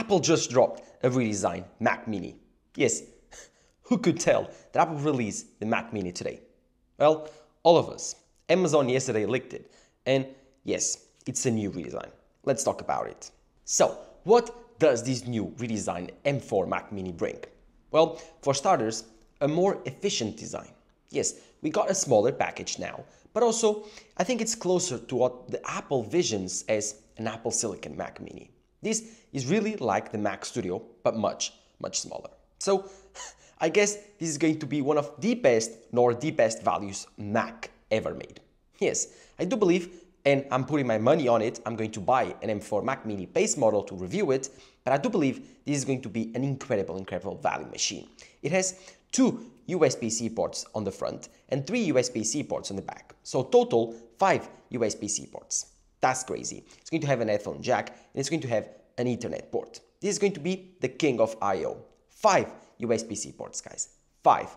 Apple just dropped a redesigned Mac Mini. Yes, who could tell that Apple released the Mac Mini today? Well, all of us. Amazon yesterday leaked it. And yes, it's a new redesign. Let's talk about it. So, what does this new redesigned M4 Mac Mini bring? Well, for starters, a more efficient design. Yes, we got a smaller package now, but also I think it's closer to what the Apple visions as an Apple Silicon Mac Mini. This is really like the Mac Studio, but much, much smaller. So I guess this is going to be one of the best, nor the best values Mac ever made. Yes, I do believe, and I'm putting my money on it, I'm going to buy an M4 Mac Mini base model to review it, but I do believe this is going to be an incredible, incredible value machine. It has two USB-C ports on the front and three USB-C ports on the back. So total, five USB-C ports. That's crazy. It's going to have an headphone jack and it's going to have an Ethernet port. This is going to be the king of I.O. Five USB-C ports, guys. Five.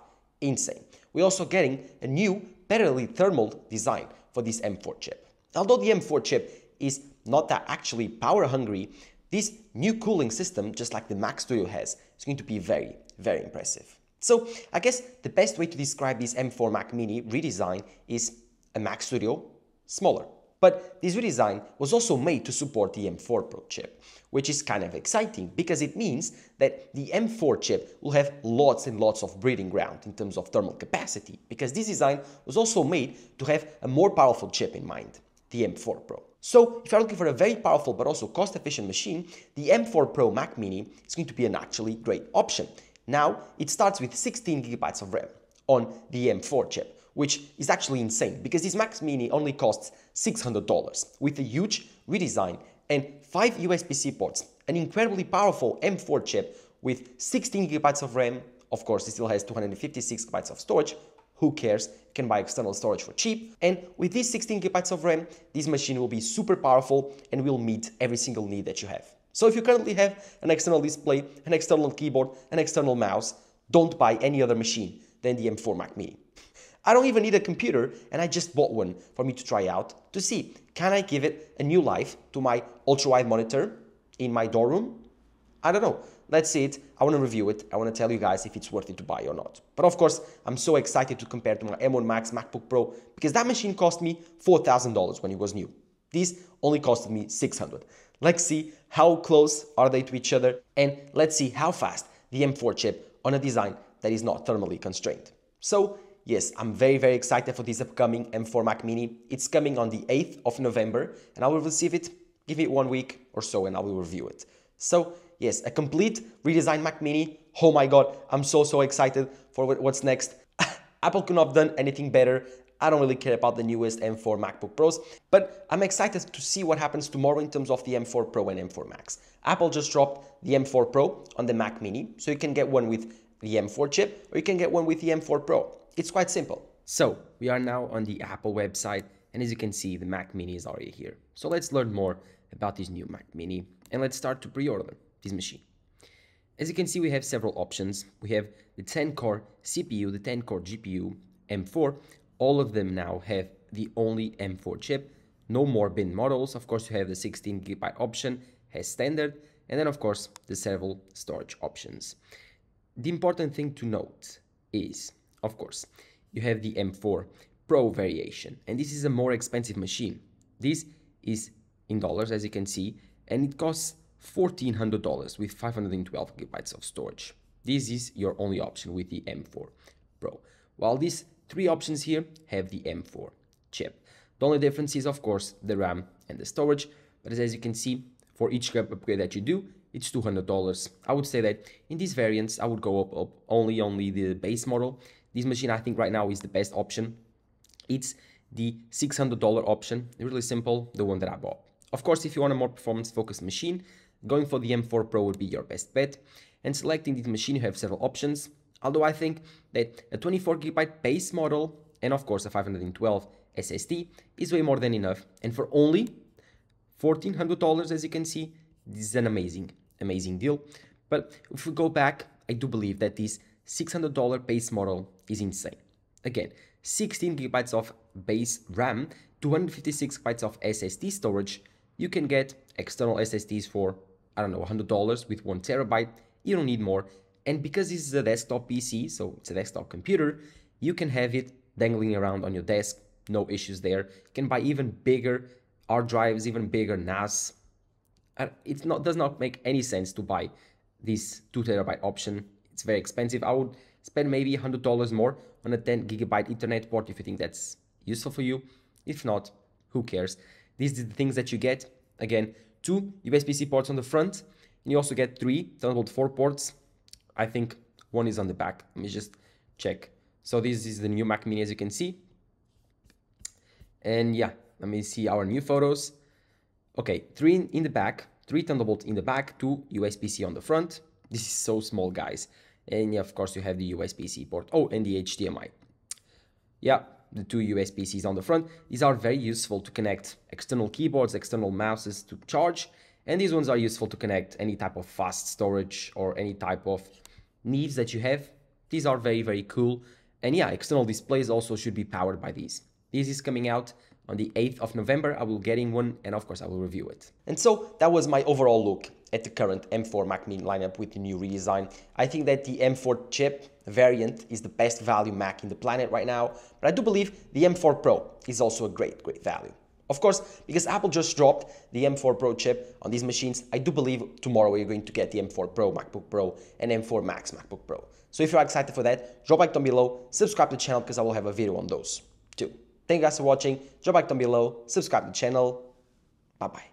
Insane. We're also getting a new parallel thermal design for this M4 chip. Although the M4 chip is not that actually power hungry, this new cooling system, just like the Mac Studio has, is going to be very, very impressive. So I guess the best way to describe this M4 Mac Mini redesign is a Mac Studio smaller. But this redesign was also made to support the M4 Pro chip, which is kind of exciting because it means that the M4 chip will have lots and lots of breeding ground in terms of thermal capacity because this design was also made to have a more powerful chip in mind, the M4 Pro. So if you're looking for a very powerful but also cost-efficient machine, the M4 Pro Mac Mini is going to be an actually great option. Now, it starts with 16 gigabytes of RAM on the M4 chip, which is actually insane because this Mac Mini only costs $600 with a huge redesign and 5 USB-C ports, an incredibly powerful M4 chip with 16 gigabytes of RAM, of course it still has 256 gigabytes of storage, who cares, you can buy external storage for cheap, and with these 16 gigabytes of RAM, this machine will be super powerful and will meet every single need that you have. So if you currently have an external display, an external keyboard, an external mouse, don't buy any other machine than the M4 Mac Mini. I don't even need a computer and I just bought one for me to try out to see, can I give it a new life to my ultra-wide monitor in my dorm room? I don't know. Let's see it. I want to review it. I want to tell you guys if it's worth it to buy or not. But of course, I'm so excited to compare to my M1 Max MacBook Pro because that machine cost me $4,000 when it was new. This only costed me 600. Let's see how close are they to each other and let's see how fast the M4 chip on a design that is not thermally constrained. So Yes, I'm very, very excited for this upcoming M4 Mac Mini. It's coming on the 8th of November and I will receive it, give it one week or so and I will review it. So yes, a complete redesigned Mac Mini. Oh my God, I'm so, so excited for what's next. Apple could not have done anything better. I don't really care about the newest M4 MacBook Pros, but I'm excited to see what happens tomorrow in terms of the M4 Pro and M4 Max. Apple just dropped the M4 Pro on the Mac Mini, so you can get one with the M4 chip or you can get one with the M4 Pro. It's quite simple. So we are now on the Apple website and as you can see the Mac Mini is already here. So let's learn more about this new Mac Mini and let's start to pre-order this machine. As you can see we have several options. We have the 10 core CPU, the 10 core GPU, M4. All of them now have the only M4 chip. No more bin models. Of course you have the 16 GB option as standard and then of course the several storage options. The important thing to note is of course, you have the M4 Pro variation, and this is a more expensive machine. This is in dollars, as you can see, and it costs $1,400 with 512 gigabytes of storage. This is your only option with the M4 Pro. While these three options here have the M4 chip. The only difference is, of course, the RAM and the storage, but as you can see, for each upgrade that you do, it's $200. I would say that in these variants, I would go up, up only only the base model this machine, I think right now is the best option. It's the $600 option, really simple, the one that I bought. Of course, if you want a more performance-focused machine, going for the M4 Pro would be your best bet. And selecting this machine, you have several options. Although I think that a 24GB base model and of course a 512 SSD is way more than enough. And for only $1,400, as you can see, this is an amazing, amazing deal. But if we go back, I do believe that this $600 base model is insane. Again, 16 gigabytes of base RAM, 256 bytes of SSD storage, you can get external SSDs for I don't know, $100 with one terabyte. You don't need more. And because this is a desktop PC, so it's a desktop computer, you can have it dangling around on your desk. No issues there. You can buy even bigger hard drives, even bigger NAS. It not, does not make any sense to buy this 2 terabyte option. It's very expensive. I would spend maybe $100 more on a 10 gigabyte Ethernet port if you think that's useful for you. If not, who cares? These are the things that you get. Again, two USB-C ports on the front, and you also get three Thunderbolt 4 ports. I think one is on the back. Let me just check. So this is the new Mac Mini as you can see. And yeah, let me see our new photos. Okay, three in the back, three Thunderbolt in the back, two USB-C on the front. This is so small, guys. And of course, you have the USB-C port. Oh, and the HDMI. Yeah, the two USB-Cs on the front. These are very useful to connect external keyboards, external mouses to charge. And these ones are useful to connect any type of fast storage or any type of needs that you have. These are very, very cool. And yeah, external displays also should be powered by these. This is coming out on the 8th of November. I will get in one and of course I will review it. And so that was my overall look at the current M4 Mac Mini lineup with the new redesign. I think that the M4 chip variant is the best value Mac in the planet right now, but I do believe the M4 Pro is also a great, great value. Of course, because Apple just dropped the M4 Pro chip on these machines, I do believe tomorrow we're going to get the M4 Pro MacBook Pro and M4 Max MacBook Pro. So if you're excited for that, drop a like down below, subscribe to the channel because I will have a video on those too. Thank you guys for watching, drop a like down below, subscribe to the channel, bye bye.